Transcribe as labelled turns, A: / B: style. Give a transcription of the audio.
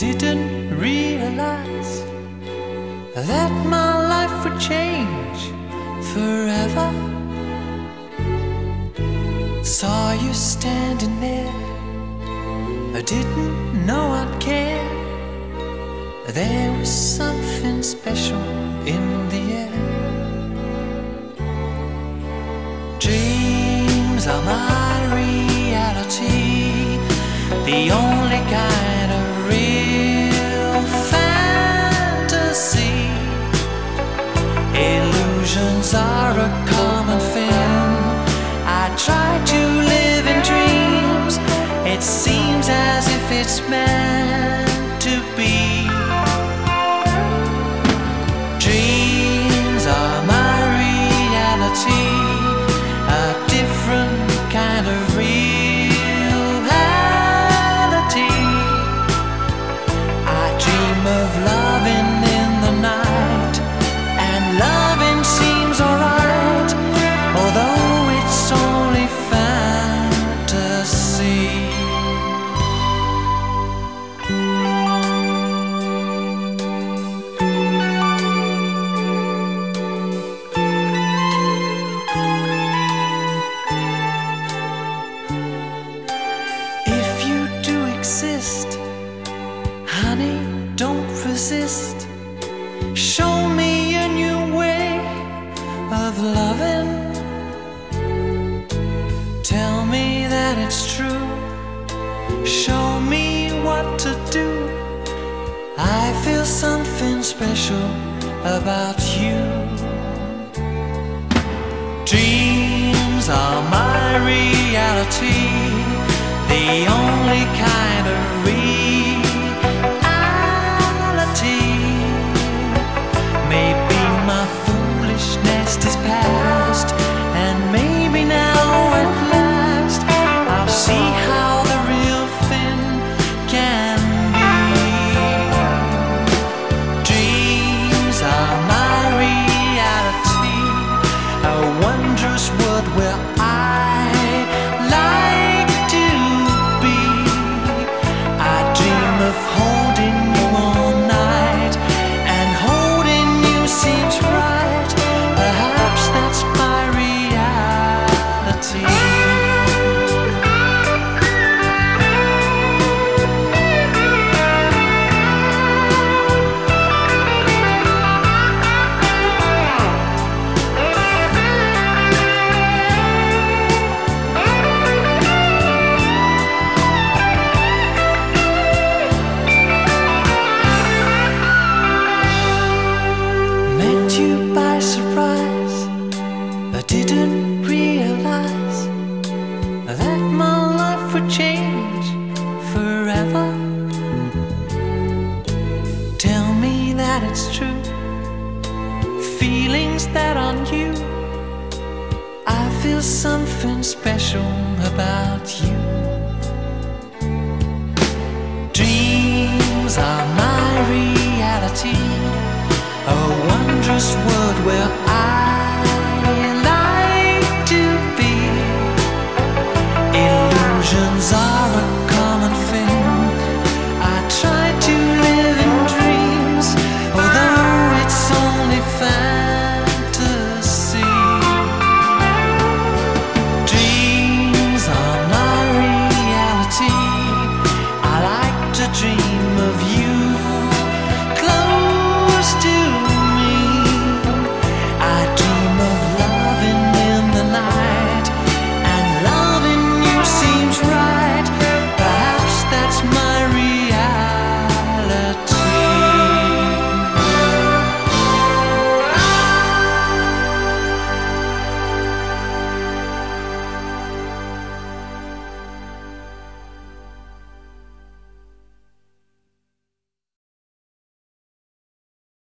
A: didn't realize that my life would change forever. Saw you standing there. I didn't know I'd care. There was something special in the air. Dreams are my reality, the only kind of real if don't. Show me a new way of loving. Tell me that it's true. Show me what to do. I feel something special about you. change forever. Tell me that it's true. Feelings that on you, I feel something special about you. Dreams are my reality, a wondrous world where I. like to be. Illusions are